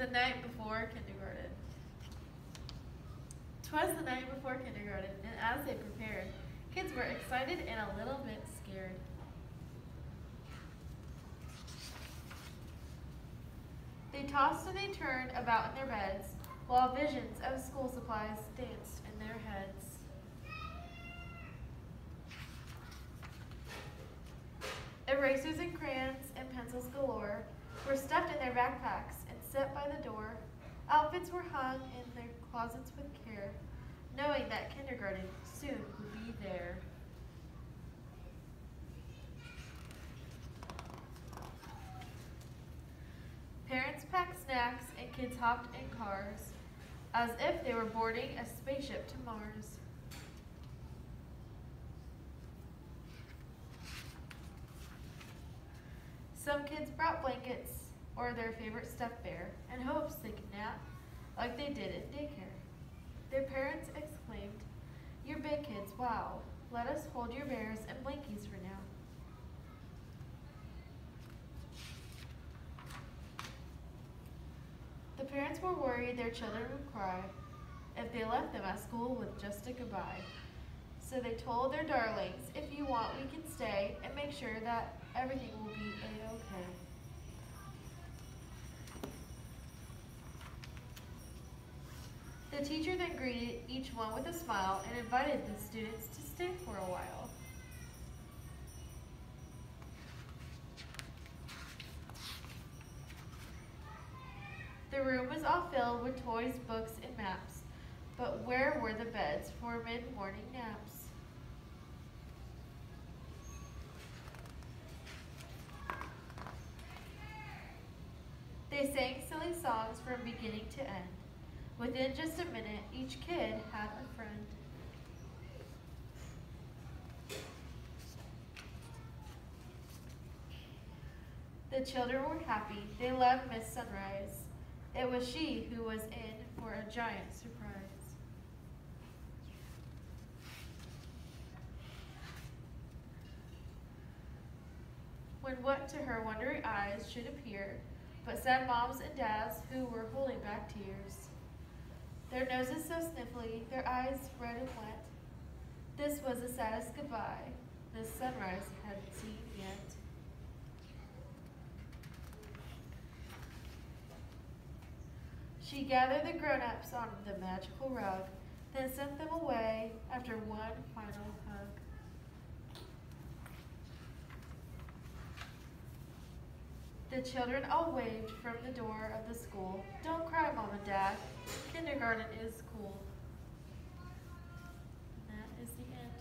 The night before kindergarten. Twas the night before kindergarten, and as they prepared, kids were excited and a little bit scared. They tossed and they turned about in their beds, while visions of school supplies danced in their heads. Erasers and crayons and pencils galore were stuffed in their backpacks set by the door. Outfits were hung in their closets with care, knowing that kindergarten soon would be there. Parents packed snacks and kids hopped in cars as if they were boarding a spaceship to Mars. Some kids brought blankets or their favorite stuffed bear in hopes they could nap like they did in daycare. Their parents exclaimed, You're big kids, wow. Let us hold your bears and blankies for now. The parents were worried their children would cry if they left them at school with just a goodbye. So they told their darlings, if you want, we can stay and make sure that everything will be a-okay. The teacher then greeted each one with a smile and invited the students to stay for a while. The room was all filled with toys, books, and maps, but where were the beds for mid-morning naps? They sang silly songs from beginning to end. Within just a minute, each kid had a friend. The children were happy. They loved Miss Sunrise. It was she who was in for a giant surprise. When what to her wondering eyes should appear, but sad moms and dads who were holding back tears. Their noses so sniffly, their eyes red and wet. This was the saddest goodbye the Sunrise had seen yet. She gathered the grown-ups on the magical rug, then sent them away after one final hug. The children all waved from the door of the school. Don't cry, Mom and Dad. Kindergarten is cool. And that is the end.